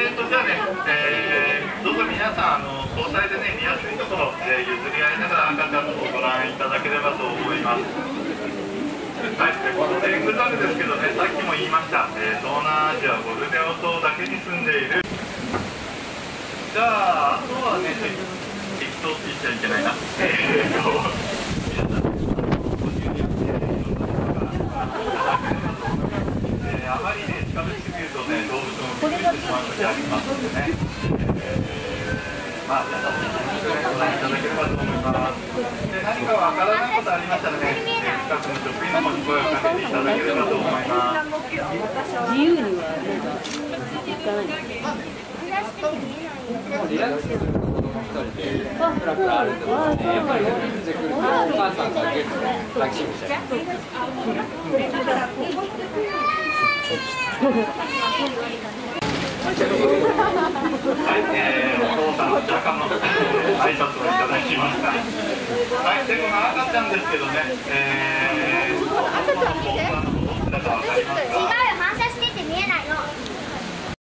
えーとじゃあね、えー、どうぞ皆さんあの交際でね見やすいところ、えー、譲り合いながら赤ちゃんの方をご覧いただければと思います。はい、このテングザルですけどね、さっきも言いました、えー、東南アジアボルネオ島だけに住んでいる。じゃあ、あとはね、適当って言っちゃいけないな。えーと、あまり、近づきすぎるとね、動物もびっくりしてしまう時ありますのでね。えーまあ、皆さんも、ご覧いただければと思います。で、何かわからないことありましたらね、近くの職員の方に声をかけていただければと思います。自由にはなんかないリラックスする子供一人でプラプラ歩いてますね。やっぱり大人数で来るとお母さんがギュッと抱きしめちゃう。はい、えー、お父さんのジャカの、挨拶をいただきました。はい、で、この赤ちゃんですけどね、えー、子供のポーズ